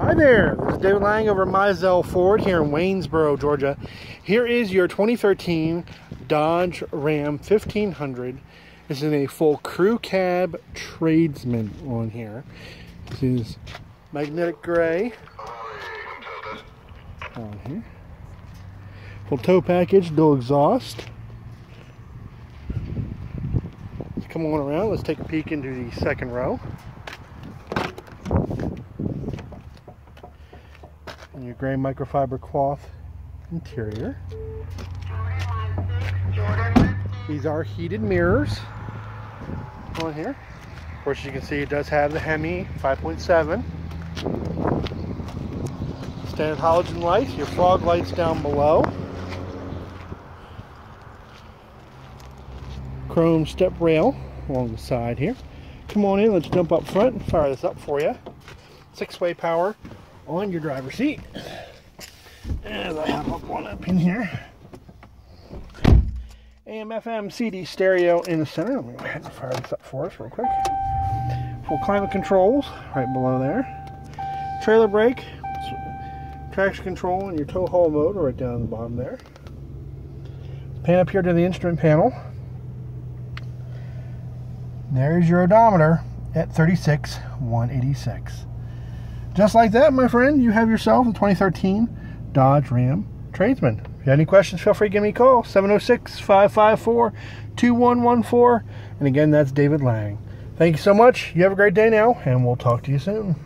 Hi there, this is David Lang over Mizell Ford here in Waynesboro, Georgia. Here is your 2013 Dodge Ram 1500. This is a full crew cab tradesman on here. This is magnetic gray on here. Full tow package, dual exhaust. Let's come on around, let's take a peek into the second row. And your gray microfiber cloth interior. These are heated mirrors on here. Of course, you can see it does have the Hemi 5.7. Standard halogen lights, your fog lights down below. Chrome step rail along the side here. Come on in, let's jump up front and fire this up for you. Six-way power on your driver's seat. As I have up one up in here. AM, FM, CD stereo in the center. Let me go ahead and fire this up for us real quick. Full climate controls right below there. Trailer brake, traction control, and your tow haul mode right down the bottom there. Pan up here to the instrument panel. There's your odometer at 36 186. Just like that, my friend, you have yourself a 2013 Dodge Ram Tradesman. If you have any questions, feel free to give me a call 706 554 2114. And again, that's David Lang. Thank you so much. You have a great day now, and we'll talk to you soon.